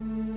you